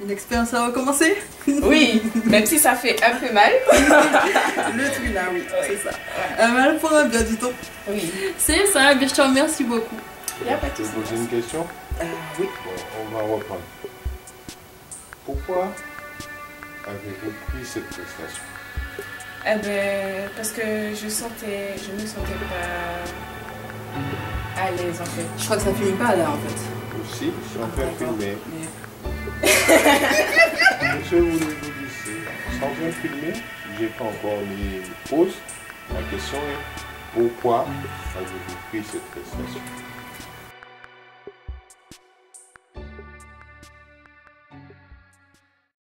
Une expérience à recommencer Oui, même si ça fait un peu mal. Le truc là, oui, c'est ça. Un mal pour un bien, du tout. Oui. C'est ça, je te remercie beaucoup. Il n'y a pas de souci. poser une question? Euh, oui. Bon, on va reprendre. Pourquoi avez-vous pris cette prestation? Eh ben, parce que je sentais, je me sentais pas à l'aise en fait. Je crois que ça finit pas là en fait. Aussi, je suis en train de filmer. Mais- en train de filmer, j'ai pas encore mis pause. La question est pourquoi avez-vous pris cette prestation?